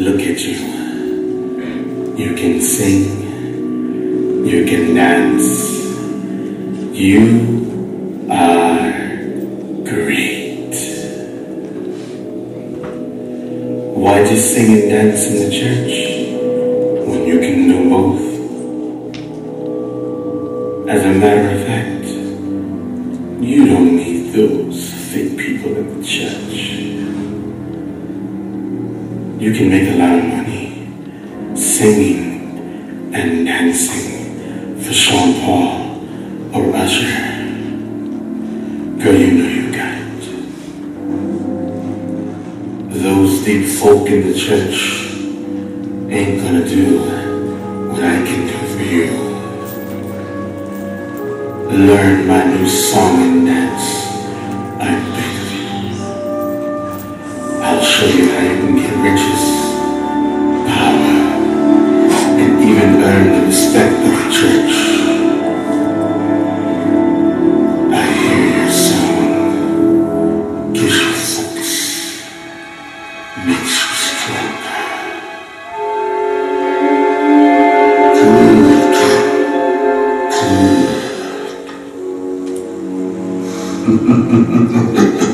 look at you. You can sing, you can dance. You are great. Why do you sing and dance in the church when you can do both? As a matter of fact, you don't need those fake people at the church you can make a lot of money singing and dancing for Sean Paul or Usher. Girl, you know you got it. Those deep folk in the church ain't gonna do what I can do for you. Learn my new song and dance. I beg of you. I'll show you how you can get riches, power, and even earn the respect of the church. Mm-hmm.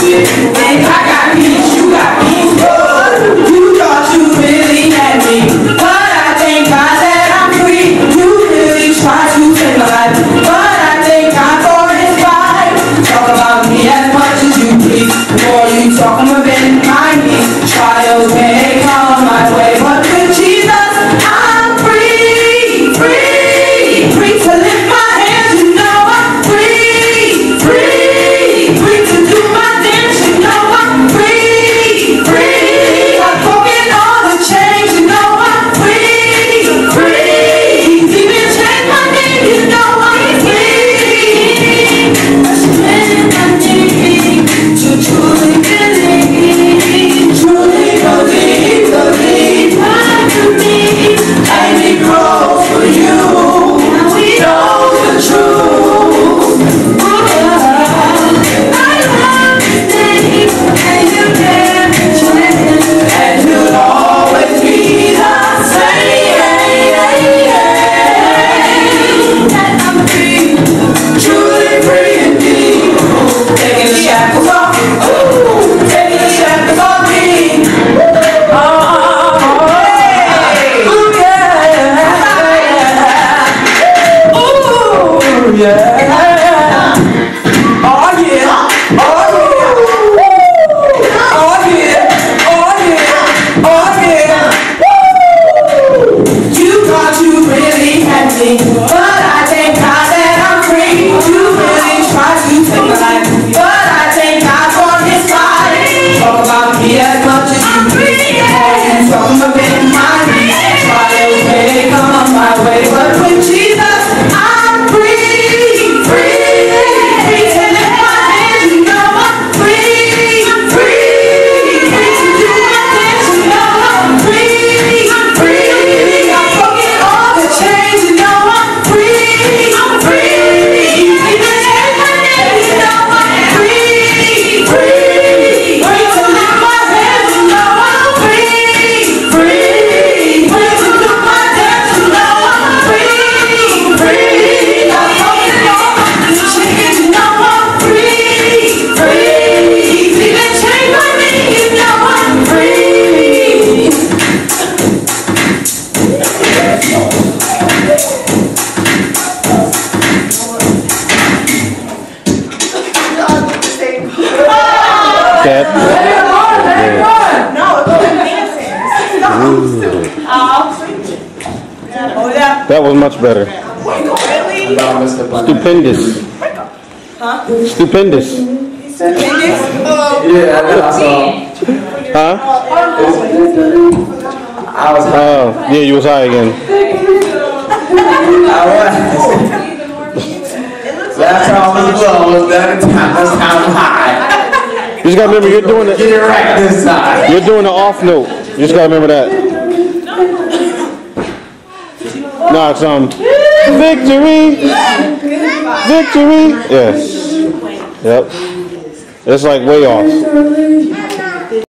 Bien. yeah. That. No, it's dancing. Oh, yeah. That was much better. Really? Stupendous. Stupendous. Stupendous? Yeah, that's all. Huh? I was Oh, yeah, you was high again. I was. Last time I was low, that time, this time I'm high. You just gotta remember you're doing Get it. it right this time. You're doing the off note. You just gotta remember that. No, it's um victory, victory. Yes. Yep. It's like way off.